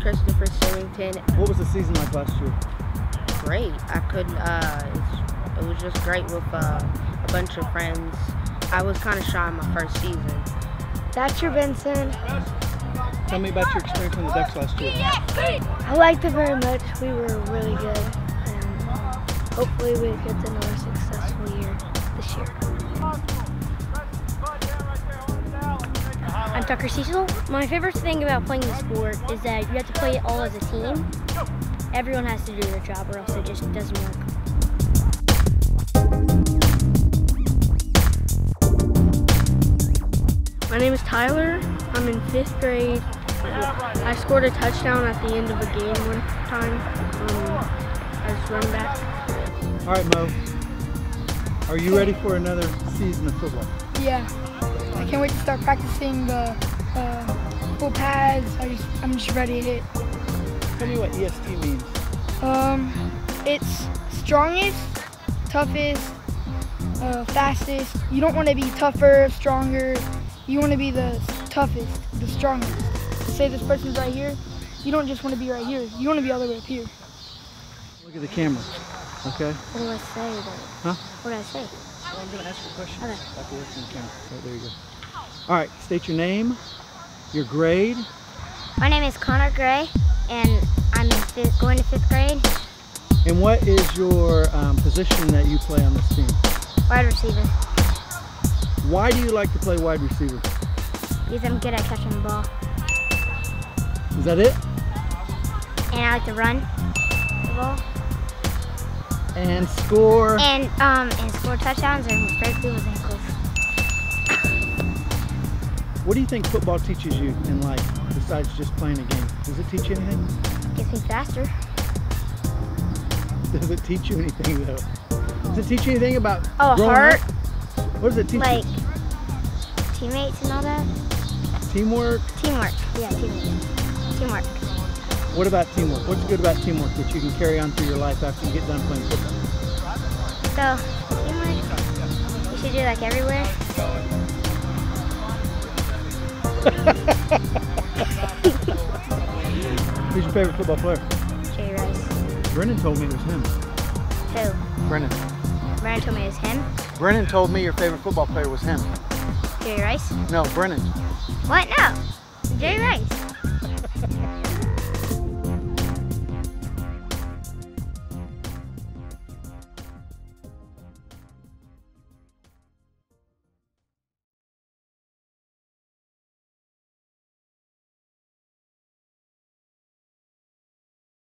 Christopher Symington. What was the season like last year? Great. I could. Uh, it was just great with uh, a bunch of friends. I was kind of shy in my first season. Thatcher Benson. Tell me about your experience on the Ducks last year. I liked it very much. We were really good. And hopefully we get to another successful Tucker Cecil. My favorite thing about playing the sport is that you have to play it all as a team. Everyone has to do their job or else it just doesn't work. My name is Tyler. I'm in fifth grade. I scored a touchdown at the end of a game one time um, as running back. All right, Mo. Are you ready for another season of football? Yeah. I can't wait to start practicing the uh, full pads. I just, I'm just ready to hit. Tell me what EST means. Um, it's strongest, toughest, uh, fastest. You don't want to be tougher, stronger. You want to be the toughest, the strongest. Say this person's right here. You don't just want to be right here. You want to be all the way up here. Look at the camera. Okay? What do I say though? Huh? What do I say? Well, I'm going to ask you a question. Okay. After looking the camera. Right, there you go. All right, state your name, your grade, My name is Connor Gray and I'm going to fifth grade, and what is your um, position that you play on this team? wide receiver. Why do you like to play wide receiver? Because I'm good at catching the ball. Is that it? And I like to run the ball. And score. And um and score touchdowns and break people's ankles. What do you think football teaches you in life besides just playing a game? Does it teach you anything? Gets me faster. Does it teach you anything though? Does it teach you anything about Oh, heart, up? What does it teach like you? teammates and all that. Teamwork? Teamwork. Yeah, teamwork. Teamwork. What about teamwork? What's good about teamwork that you can carry on through your life after you get done playing football? So teamwork. You should do like everywhere. Who's your favorite football player? Jerry Rice. Brennan told me it was him. Who? Brennan. Brandon told me it was him. Brennan told me your favorite football player was him. Jerry Rice. No, Brennan. What? No. Jerry Rice.